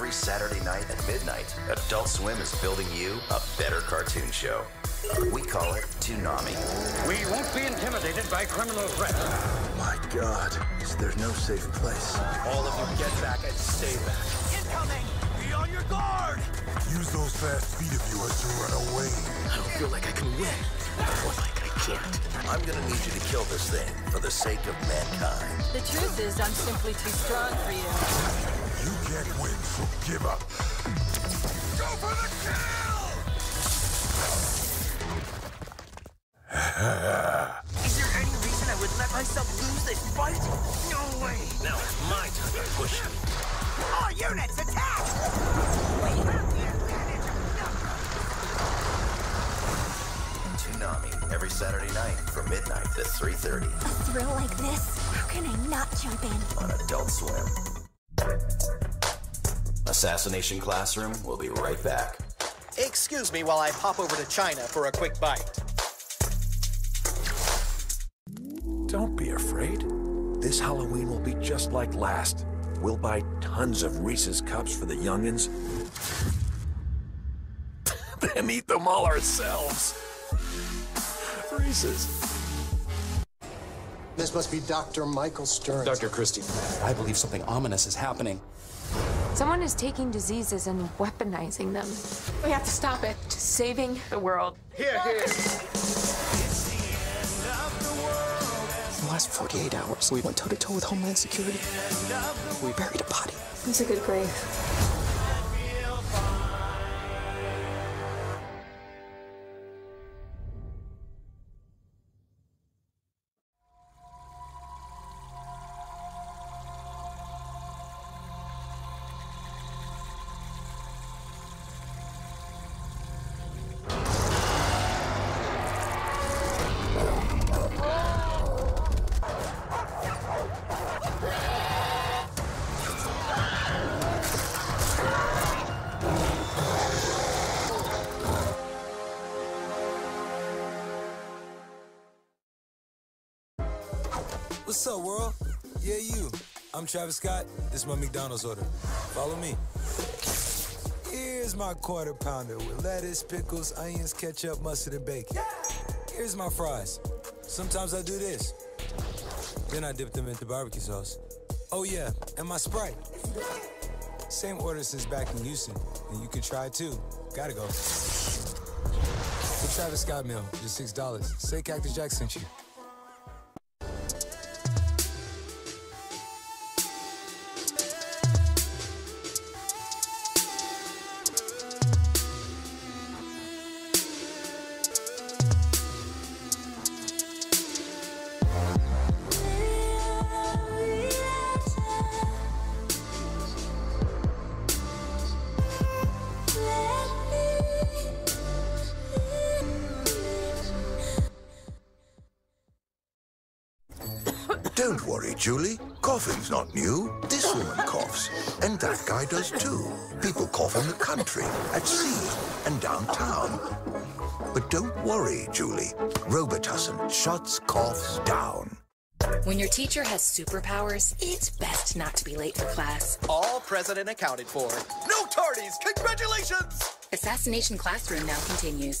every Saturday night at midnight, Adult Swim is building you a better cartoon show. We call it Toonami. We won't be intimidated by criminal threats. My God, there's no safe place. All of you get back and stay back. Incoming! Be on your guard! Use those fast feet of yours to run away. I don't feel like I can win. Or like I can't. I'm gonna need you to kill this thing for the sake of mankind. The truth is, I'm simply too strong for you. You can't win, so give up. Go for the kill! Is there any reason I would let myself lose this fight? No way! Now it's my turn to push you. All units, attack! Toonami, every Saturday night from midnight to 3.30 A thrill like this? How can I not jump in? on Adult Swim. Assassination Classroom will be right back. Excuse me while I pop over to China for a quick bite. Don't be afraid. This Halloween will be just like last. We'll buy tons of Reese's cups for the youngins. then eat them all ourselves. Reese's. This must be Dr. Michael Stern. Dr. Christie, I believe something ominous is happening. Someone is taking diseases and weaponizing them. We have to stop it. Saving the world. Here, here. In the last 48 hours, we went toe to toe with Homeland Security. We buried a body. It's a good grave. What's up, world? Yeah, you. I'm Travis Scott. This is my McDonald's order. Follow me. Here's my quarter pounder with lettuce, pickles, onions, ketchup, mustard, and bacon. Here's my fries. Sometimes I do this. Then I dip them into barbecue sauce. Oh, yeah, and my Sprite. Same order since back in Houston, and you can try too. Gotta go. The Travis Scott meal, just $6. Say Cactus Jack sent you. Don't worry, Julie. Coughing's not new. This woman coughs. And that guy does too. People cough in the country, at sea, and downtown. But don't worry, Julie. Robitussin shuts coughs down. When your teacher has superpowers, it's best not to be late for class. All present and accounted for. No tardies! Congratulations! Assassination Classroom now continues.